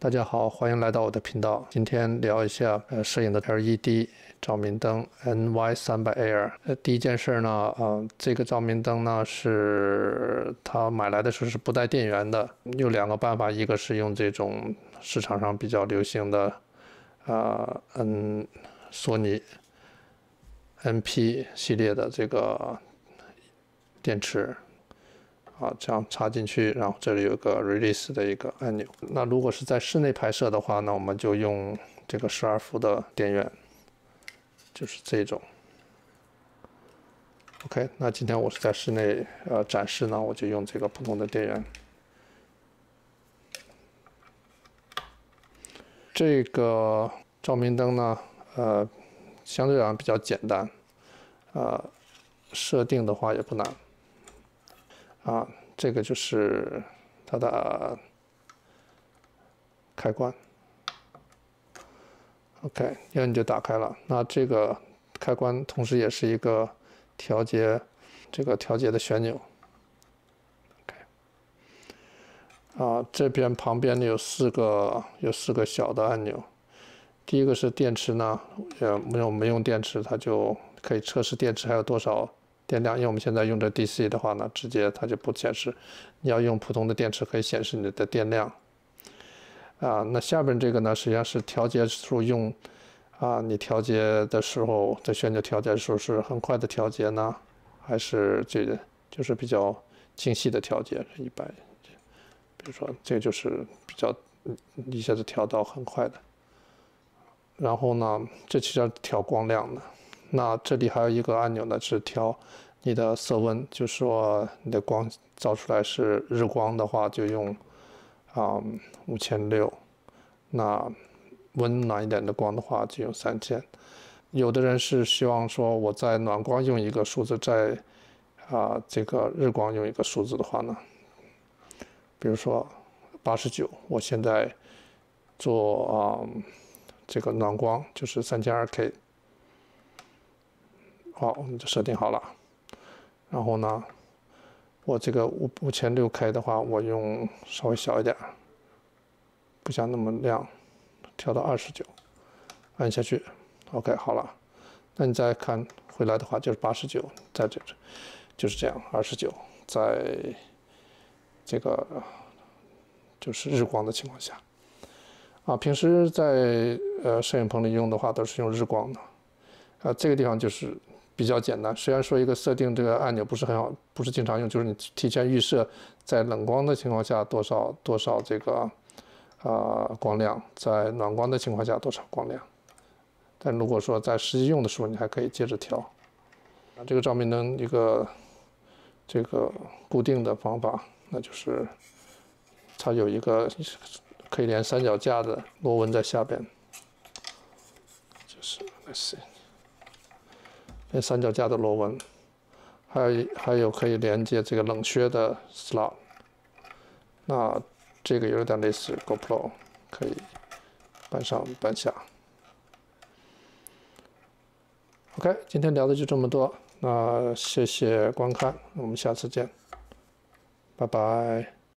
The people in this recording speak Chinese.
大家好，欢迎来到我的频道。今天聊一下呃摄影的 LED 照明灯 NY 三百 Air。呃，第一件事呢，呃，这个照明灯呢是它买来的时候是不带电源的。有两个办法，一个是用这种市场上比较流行的，啊，嗯，索尼 NP 系列的这个电池。啊，这样插进去，然后这里有个 release 的一个按钮。那如果是在室内拍摄的话，那我们就用这个十二伏的电源，就是这种。OK，那今天我是在室内呃展示呢，我就用这个普通的电源。这个照明灯呢，呃，相对来讲比较简单，呃，设定的话也不难。啊，这个就是它的开关。OK，一按就打开了。那这个开关同时也是一个调节这个调节的旋钮。OK，啊，这边旁边呢有四个有四个小的按钮。第一个是电池呢，呃，没有没用电池，它就可以测试电池还有多少。电量，因为我们现在用的 DC 的话呢，直接它就不显示。你要用普通的电池，可以显示你的电量。啊，那下边这个呢，实际上是调节时候用。啊，你调节的时候，在旋钮调节的时候是很快的调节呢，还是这个就是比较精细的调节？一般，比如说这就是比较一下子调到很快的。然后呢，这其实要调光亮的。那这里还有一个按钮呢，是调你的色温，就说你的光照出来是日光的话，就用啊五千六；那温暖一点的光的话，就用三千。有的人是希望说我在暖光用一个数字，在啊这个日光用一个数字的话呢，比如说八十九，我现在做啊这个暖光就是三千二 K。好，我们就设定好了。然后呢，我这个五五千六 K 的话，我用稍微小一点，不想那么亮，调到二十九，按下去，OK，好了。那你再看回来的话，就是八十九，在这，就是这样，二十九，在这个就是日光的情况下，啊，平时在呃摄影棚里用的话，都是用日光的，啊，这个地方就是。比较简单，虽然说一个设定这个按钮不是很好，不是经常用，就是你提前预设在冷光的情况下多少多少这个啊光亮，在暖光的情况下多少光亮。但如果说在实际用的时候，你还可以接着调。啊，这个照明灯一个这个固定的方法，那就是它有一个可以连三脚架的螺纹在下边，就是 let's see。那三脚架的螺纹，还有还有可以连接这个冷靴的 slot。那这个有点类似 GoPro，可以搬上搬下。OK，今天聊的就这么多，那谢谢观看，我们下次见，拜拜。